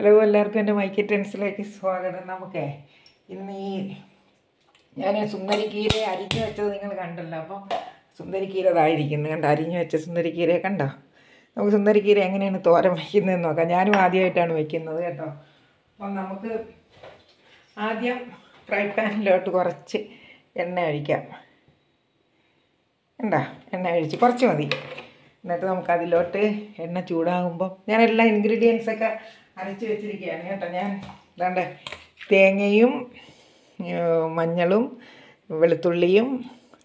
Hello എല്ലാവർക്കും എന്റെ മൈക്കി ടെൻസിലേക്ക് സ്വാഗതം നമുക്കേ. ഇന്ന് ഈ ഞാൻ സുന്ദരിക്കീര അരിഞ്ഞു വെച്ചത് നിങ്ങൾ കണ്ടല്ലോ. അപ്പം സുന്ദരിക്കീര ഇതായിരിക്കുന്നു കണ്ടോ? അരിഞ്ഞു വെച്ച സുന്ദരിക്കീരയെ കണ്ടോ? നമുക്ക് സുന്ദരിക്കീര എങ്ങനെയാണ് തോരൻ വയ്ക്കുന്നതെന്ന് നോക്കാം. ഞാനും ആദ്യമായിട്ടാണ് വയ്ക്കുന്നത് കേട്ടോ. അപ്പം നമുക്ക് ആദ്യം ഫ്രൈ പാനിലോട്ട് കുറച്ച് എണ്ണ ഒഴിക്കാം. കണ്ടോ? എണ്ണ ഒഴിച്ച് കുറച്ച് മതി. എന്നിട്ട് നമുക്കതിലോട്ട് എണ്ണ ചൂടാകുമ്പോൾ ഞാൻ എല്ലാ ഇൻഗ്രീഡിയൻസ് ഒക്കെ അരച്ച് വെച്ചിരിക്കുകയാണ് കേട്ടോ ഞാൻ. ഇതാണ്ട് തേങ്ങയും മഞ്ഞളും വെളുത്തുള്ളിയും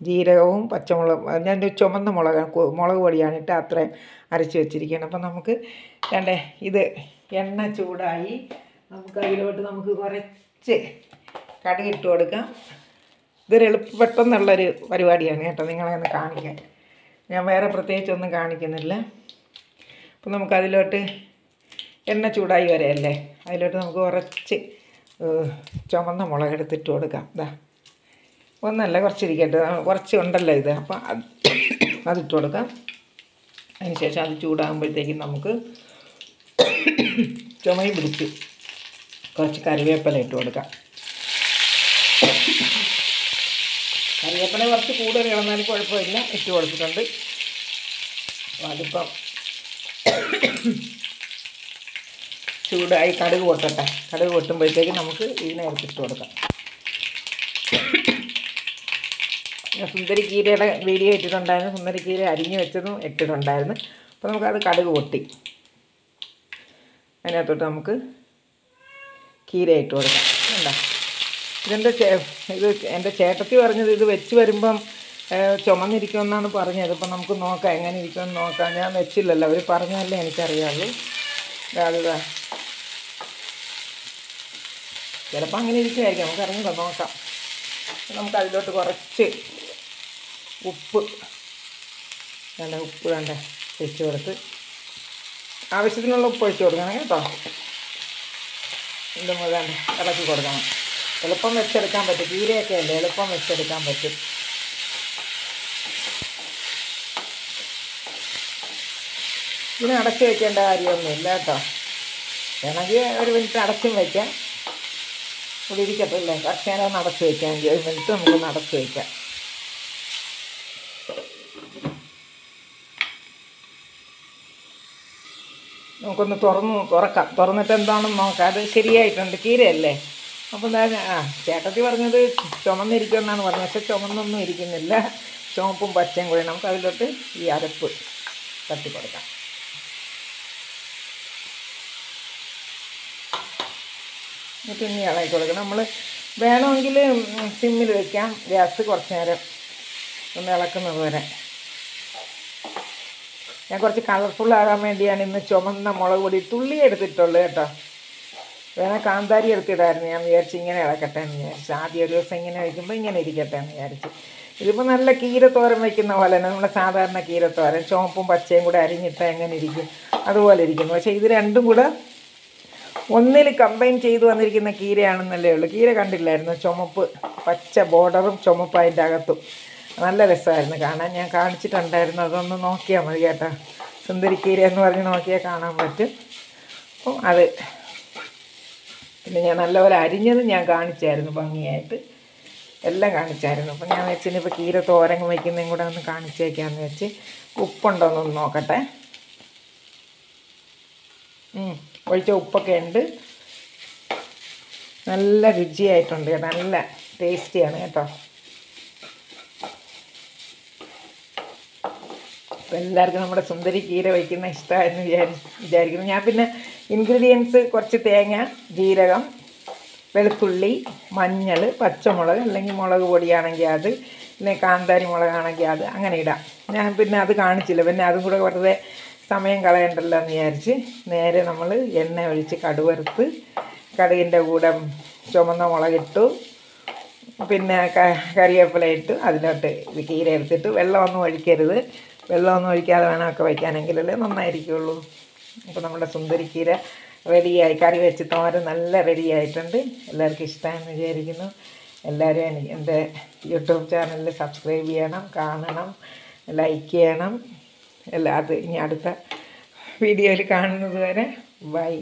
ജീരകവും പച്ചമുളകും ഞാൻ ചുമന്ന മുളക് മുളക് പൊടിയാണ് ഇട്ട് അത്രയും അരച്ച് വെച്ചിരിക്കുകയാണ്. അപ്പം നമുക്ക് കണ്ടേ ഇത് എണ്ണ ചൂടായി നമുക്ക് അതിലോട്ട് നമുക്ക് കുറച്ച് കടുക് ഇട്ട് കൊടുക്കാം. ഇതൊരു എളുപ്പ പെട്ടെന്നുള്ളൊരു പരിപാടിയാണ് കേട്ടോ നിങ്ങളെ ഒന്ന് കാണിക്കാൻ. ഞാൻ വേറെ പ്രത്യേകിച്ചൊന്നും കാണിക്കുന്നില്ല. അപ്പം നമുക്ക് അതിലോട്ട് എണ്ണ ചൂടായി വരെയല്ലേ? അതിലോട്ട് നമുക്ക് കുറച്ച് ചുമന്ന മുളക് എടുത്തിട്ട് കൊടുക്കാം. ഇതാ ഒന്നല്ല കുറച്ചിരിക്കട്ടെ. കുറച്ച് ഉണ്ടല്ലോ ഇത്. അപ്പം അത് അതിട്ട് കൊടുക്കാം. അതിന് ശേഷം അത് ചൂടാകുമ്പോഴത്തേക്കും നമുക്ക് ചുമയും പിടിച്ച് കുറച്ച് കറിവേപ്പില ഇട്ട് കൊടുക്കാം. കറിവേപ്പില കുറച്ച് കൂടുതൽ കിടന്നാലും കുഴപ്പമില്ല. ഇട്ട് കൊടുത്തിട്ടുണ്ട്. അതിപ്പം ചൂടായി കടുക് പൊട്ടട്ടെ. കടുക് പൊട്ടുമ്പോഴത്തേക്ക് നമുക്ക് ഇതിനെ ഇട്ട് കൊടുക്കാം. സുന്ദരിക്കീരയുടെ വീഡിയോ ഇട്ടിട്ടുണ്ടായിരുന്നു. സുന്ദരിക്കീര അരിഞ്ഞു വെച്ചതും ഇട്ടിട്ടുണ്ടായിരുന്നു. അപ്പോൾ നമുക്കത് കടുക് പൊട്ടി. അതിനകത്തോട്ട് നമുക്ക് കീര ഇട്ട് കൊടുക്കാം. കണ്ടോ? ഇതെന്റെ ചേ ഇത് എന്റെ ചേട്ടത്തി പറഞ്ഞത് ഇത് വെച്ച് വരുമ്പം ചുമന്നിരിക്കുമെന്നാണ് പറഞ്ഞത്. അപ്പം നമുക്ക് നോക്കാം എങ്ങനെ ഇരിക്കുമെന്ന് നോക്കാം. ഞാൻ വെച്ചില്ലല്ലോ. അവർ പറഞ്ഞതല്ലേ എനിക്കറിയാവുള്ളൂ ഇതാ ചിലപ്പോൾ അങ്ങനെ ഇരിക്കുമായിരിക്കും നമുക്ക് ഇറങ്ങി നോക്കാം. നമുക്ക് അതിലോട്ട് കുറച്ച് ഉപ്പ്. വേണ്ട ഉപ്പ് വേണ്ട? ഒഴിച്ചു കൊടുത്ത്. ആവശ്യത്തിനുള്ള ഉപ്പ് ഒഴിച്ചു കൊടുക്കണം കേട്ടോ. ഇത് വേണ്ട? ഇളക്കി കൊടുക്കണം. എളുപ്പം വെച്ചെടുക്കാൻ പറ്റും. കീരയൊക്കെ അല്ലേ എളുപ്പം വെച്ചെടുക്കാൻ പറ്റും. ഇതിന് അടച്ചു വയ്ക്കേണ്ട കാര്യമൊന്നുമില്ല കേട്ടോ. വേണമെങ്കിൽ ഒരു മിനിറ്റ് അടച്ചും വയ്ക്കാം ഇവിടെ കുറച്ച് നേരം ഒന്ന് അടച്ച് വയ്ക്കാം. ഒരു മിനിറ്റ് നമുക്കൊന്ന് അടച്ച് വയ്ക്കാം. നമുക്കൊന്ന് തുറന്ന് തുറക്കാം. തുറന്നിട്ട് എന്താണെന്ന് നോക്കാം. അത് ശരിയായിട്ടുണ്ട്. കീരയല്ലേ? അപ്പോൾ എന്താ ആ ചേട്ടത്തി പറഞ്ഞത് ചുമന്നിരിക്കുമെന്നാണ് പറഞ്ഞത്. പക്ഷെ ചുമന്നൊന്നും ഇരിക്കുന്നില്ല. ചുവപ്പും പച്ചയും കൂടി. നമുക്ക് അതിലോട്ട് ഈ അരപ്പ് തട്ടി കൊടുക്കാം ഇനി ഇളക്കി കൊടുക്കണം നമ്മൾ വേണമെങ്കിൽ സിമ്മിൽ വയ്ക്കാം ഗ്യാസ് കുറച്ച് നേരം ഒന്ന് ഇളക്കുന്നത് വരെ. ഞാൻ കുറച്ച് കളർഫുൾ ആകാൻ വേണ്ടിയാണ് ഇന്ന് ചുമന്ന മുളക് പൊടി തുള്ളി എടുത്തിട്ടുള്ളൂ കേട്ടോ. വേണേൽ കാന്താരി എടുത്തിടായിരുന്നു. ഞാൻ വിചാരിച്ച് ഇങ്ങനെ ഇളക്കട്ടെ എന്ന് വിചാരിച്ചു. ആദ്യം ഒരു ദിവസം ഇങ്ങനെ വയ്ക്കുമ്പോൾ ഇങ്ങനെ ഇരിക്കട്ടെ എന്ന് വിചാരിച്ചു. ഇതിപ്പോൾ നല്ല കീരത്തോരൻ വയ്ക്കുന്ന പോലെ തന്നെ നമ്മുടെ സാധാരണ കീരത്തോരൻ ചുവപ്പും പച്ചയും കൂടെ അരിഞ്ഞിട്ട് എങ്ങനെ ഇരിക്കും. അതുപോലെ ഇരിക്കുന്നു. പക്ഷേ ഇത് രണ്ടും കൂടെ ഒന്നിൽ കമ്പൈൻ ചെയ്ത് വന്നിരിക്കുന്ന കീരയാണെന്നല്ലേ ഉള്ളൂ. കീര കണ്ടില്ലായിരുന്നു. ചുമപ്പ് പച്ച ബോർഡറും ചുമപ്പ് അതിന്റെ അകത്തും. നല്ല രസമായിരുന്നു കാണാൻ. ഞാൻ കാണിച്ചിട്ടുണ്ടായിരുന്നു. അതൊന്ന് നോക്കിയാൽ മതി കേട്ടോ. സുന്ദരിക്കീര എന്ന് പറഞ്ഞ് നോക്കിയാൽ കാണാൻ പറ്റും. അപ്പം അത്. പിന്നെ ഞാൻ നല്ലപോലെ അരിഞ്ഞത് ഞാൻ കാണിച്ചായിരുന്നു ഭംഗിയായിട്ട്. എല്ലാം കാണിച്ചായിരുന്നു. അപ്പം ഞാൻ വെച്ചിനിപ്പോൾ കീര തോരങ്ങ വയ്ക്കുന്നതും കൂടെ ഒന്ന് കാണിച്ചേക്കാമെന്ന് വെച്ച് ഉപ്പുണ്ടോ എന്നൊന്ന് നോക്കട്ടെ. ഒഴിച്ച ഉപ്പൊക്കെ ഉണ്ട് നല്ല രുചിയായിട്ടുണ്ട് നല്ല ടേസ്റ്റിയാണ് കേട്ടോ. അപ്പോൾ എല്ലാവർക്കും നമ്മുടെ സുന്ദരി കീര വയ്ക്കുന്ന ഇഷ്ടമായിരുന്നു വിചാരി വിചാരിക്കുന്നു. ഞാൻ പിന്നെ ഇൻഗ്രീഡിയൻസ് കുറച്ച് തേങ്ങ ജീരകം വെളുത്തുള്ളി മഞ്ഞൾ പച്ചമുളക് അല്ലെങ്കിൽ മുളക് പൊടിയാണെങ്കിൽ അത് പിന്നെ കാന്താരി മുളകാണെങ്കിൽ അത്. അങ്ങനെ ഇടാം. ഞാൻ പിന്നെ അത് കാണിച്ചില്ല. പിന്നെ അതും കൂടെ വെറുതെ സമയം കളയണ്ടല്ലോ എന്ന് വിചാരിച്ച് നേരെ നമ്മൾ എണ്ണ ഒഴിച്ച് കടുവറുത്ത് കടുകിന്റെ കൂടെ ചുമന്ന മുളകിട്ടു. പിന്നെ കറിവേപ്പില ഇട്ട്. അതിലോട്ട് ഇത് കീര എടുത്തിട്ട്. വെള്ളമൊന്നും ഒഴിക്കരുത്. വെള്ളമൊന്നും ഒഴിക്കാതെ വേണം ഒക്കെ വയ്ക്കാനെങ്കിലല്ലേ നന്നായിരിക്കുള്ളൂ. അപ്പോൾ നമ്മുടെ സുന്ദരിക്കീര റെഡിയായി കറി വെച്ച് തോരൻ നല്ല റെഡിയായിട്ടുണ്ട് എല്ലാവർക്കും ഇഷ്ടമാണെന്ന് വിചാരിക്കുന്നു. എല്ലാവരും എനിക്ക് എന്റെ യൂട്യൂബ് ചാനലിൽ സബ്സ്ക്രൈബ് ചെയ്യണം കാണണം ലൈക്ക് ചെയ്യണം. എല്ലാ അത് ഇനി അടുത്ത വീഡിയോയിൽ കാണുന്നത് വരെ ബൈ.